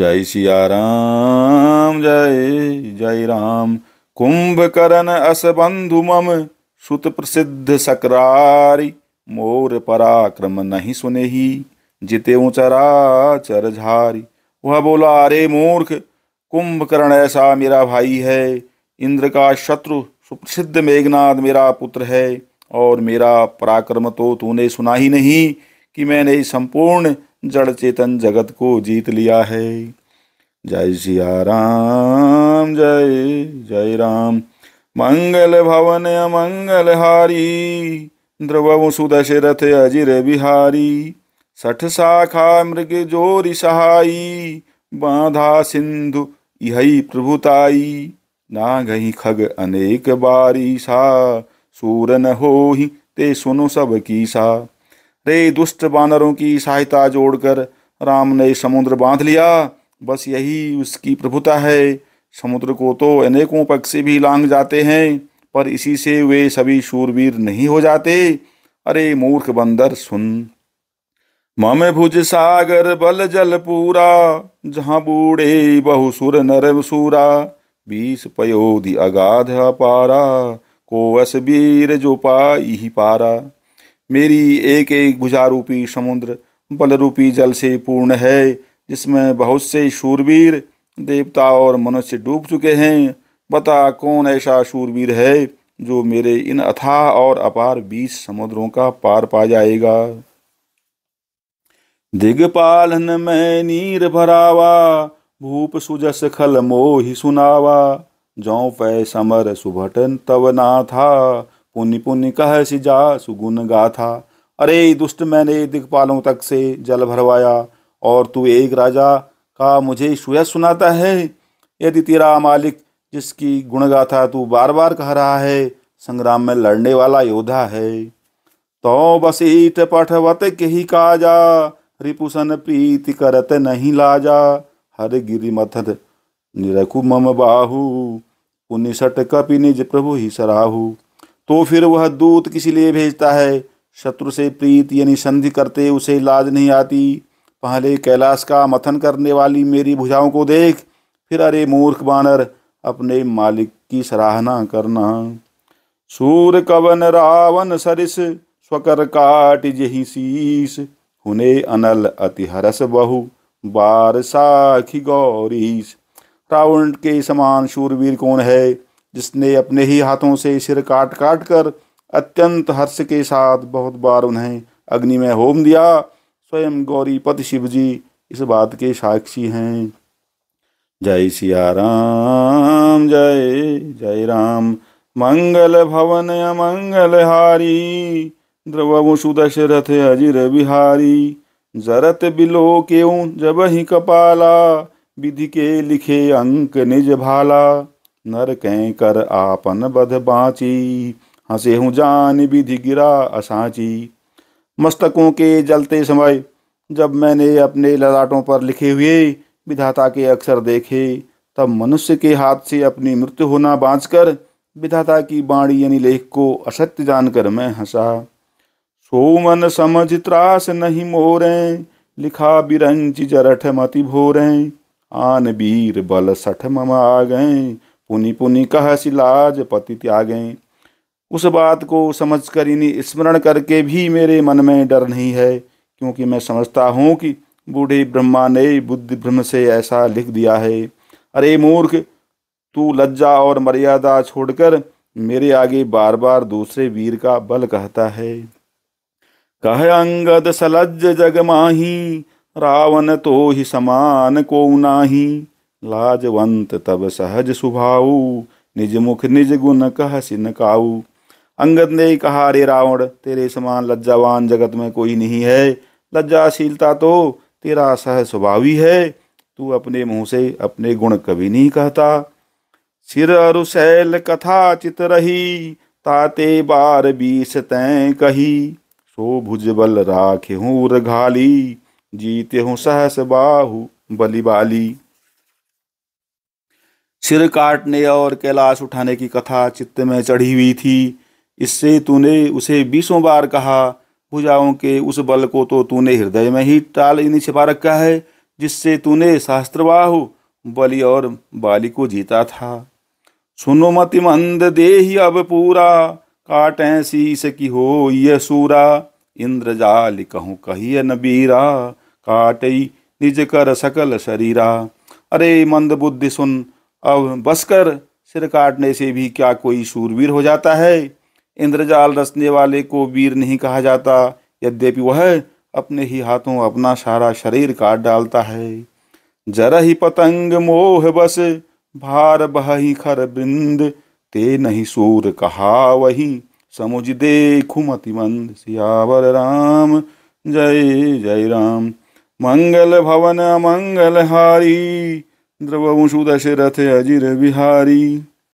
जय सिया राम जय जय राम। कुंभकर्ण अस बंधु मम, सुत प्रसिद्ध सकरारी। मोर पराक्रम नहीं सुने ही, जिते चरा चर झारी। वह बोला, अरे मूर्ख, कुंभकर्ण ऐसा मेरा भाई है। इंद्र का शत्रु, सुप्रसिद्ध मेघनाद मेरा पुत्र है। और मेरा पराक्रम तो तूने सुना ही नहीं कि मैंने संपूर्ण जड़ चेतन जगत को जीत लिया है। जय सिया राम जय जय राम। मंगल भवन अमंगल हारी, ध्रुव सुदशरथ अजिर बिहारी। सठ शाखा मृग जोरी सहाई, बाधा सिंधु यही प्रभुताई। ना गही खग अनेक बारी सा सूर न हो ही ते सुनो सब की सा रे दुष्ट बानरों की सहायता जोड़कर राम ने समुद्र बाँध लिया। बस यही उसकी प्रभुता है। समुद्र को तो अनेकों पक्षी भी लांग जाते हैं, पर इसी से वे सभी शूरवीर नहीं हो जाते। अरे मूर्ख बंदर, सुन। मम भुज सागर बल जल पूरा, जहाँ बूढ़े बहुसुर नर सूरा बीस पयोधि अगाध अपारा को अस वीर जो पाई पारा। मेरी एक एक भुजारूपी समुद्र बल रूपी जल से पूर्ण है, जिसमें बहुत से शूरवीर, देवता और मनुष्य डूब चुके हैं। बता कौन ऐसा शूरवीर है जो मेरे इन अथाह और अपार बीस समुद्रों का पार पा जाएगा? दिगपालन में नीर भरावा, भूप सुजस खल मोहि सुनावा। जौ पै समर सुभटन तव ना था पुण्य पुण्य कह सिजा सुगुन गाथा। अरे, दुष्ट मैंने दिग्पालों तक से जल भरवाया, और तू एक राजा का मुझे सुयस सुनाता है। यदि तेरा मालिक, जिसकी गुणगाथा तू बार बार कह रहा है, संग्राम में लड़ने वाला योद्धा है। तो बस ईट पठवत के ही काजा, रिपुसन प्रीति करत नहीं लाजा। हर गिरि मथद निरखु मम बाहु पुनिसट कपि निज प्रभु ही सराहु। तो फिर वह दूत किसी लिए भेजता है। शत्रु से प्रीत यानी संधि करते उसे लाज नहीं आती। पहले कैलाश का मथन करने वाली मेरी भुजाओं को देख, फिर अरे मूर्ख बानर, अपने मालिक की सराहना करना। सूर कवन रावण सरिस, स्वकर काट जही शीस हुने अनल अति हरस बहु, बार साखी गौरीस। रावण के समान शूरवीर कौन है? जिसने अपने ही हाथों से सिर काट काट कर अत्यंत हर्ष के साथ बहुत बार उन्हें अग्नि में होम दिया, स्वयं गौरी पति शिव जी इस बात के साक्षी हैं। जय सिया राम, जय जय राम। मंगल भवन अमंगल हारी द्रव सुदशरथ अजिर बिहारी। जरत बिलो क्यों जब ही कपाला, विधि के लिखे अंक निज भाला। नर कह कर आपन बध बाची। हंसे हूँ जान विधि गिरा असाची। मस्तकों के जलते समय, जब मैंने अपने ललाटों पर लिखे हुए विधाता के अक्षर देखे, तब मनुष्य के हाथ से अपनी मृत्यु होना बाँचकर विधाता की बाणी यानी लेख को असत्य जानकर मैं हंसा। सोमन समझ त्रास नहीं मोरे, लिखा बिरंच जरठ मति भोरे, आन वीर बल सठ मम आ गए पुनि पुनि कह सिलाज पति त्यागे। उस बात को समझकर इन्हीं स्मरण करके भी मेरे मन में डर नहीं है, क्योंकि मैं समझता हूँ कि बूढ़े ब्रह्मा ने बुद्धि ब्रह्म से ऐसा लिख दिया है। अरे मूर्ख, तू लज्जा और मर्यादा छोड़कर मेरे आगे बार बार दूसरे वीर का बल कहता है। कह अंगद सलज्ज जग माही, रावण तो ही समान को नाही लाजवंत तब सहज सुभाऊ। निज मुख निज गुण कह सिन काऊ। अंगद ने कहा रे रावण, तेरे समान लज्जावान जगत में कोई नहीं है। लज्जाशीलता तो तेरा सह स्वभाव ही। है तू अपने मुँह से अपने गुण कभी नहीं कहता। सिर अरुशैल कथा चित रही, ताते बार बीस तय कही। सो भुजबल राखे हूँ घाली, जीते हूँ सहस बाहु बली बाली। सिर काटने और कैलाश उठाने की कथा चित्त में चढ़ी हुई थी। इससे तूने उसे बीसों बार कहा, भुजाओं के उस बल को तो तूने हृदय में ही टाल नहीं छिपा रखा है, जिससे तूने शास्त्रबाहु बलि और बाली को जीता था। सुनो मति मंद देही अब पूरा, काटें शीस की हो ये सूरा। इंद्रजाल कहूँ कहिए नबीरा, काटई निज कर सकल शरीरा। अरे मंद बुद्धि सुन अब बसकर सिर काटने से भी क्या कोई शूरवीर हो जाता है? इंद्रजाल रचने वाले को वीर नहीं कहा जाता। यद्यपि वह अपने ही हाथों अपना सारा शरीर काट डालता है। जरा ही पतंग मोह बस, भार बही खर बिंद। ते नहीं सूर कहा वही, समुझ देखु मंद सियावर राम। जय जय राम। मंगल भवन, मंगल हारी। द्रवंशु दशरथ अजिर बिहारी